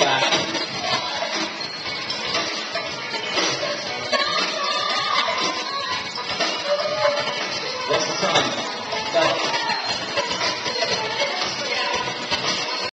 back. That's the time. That's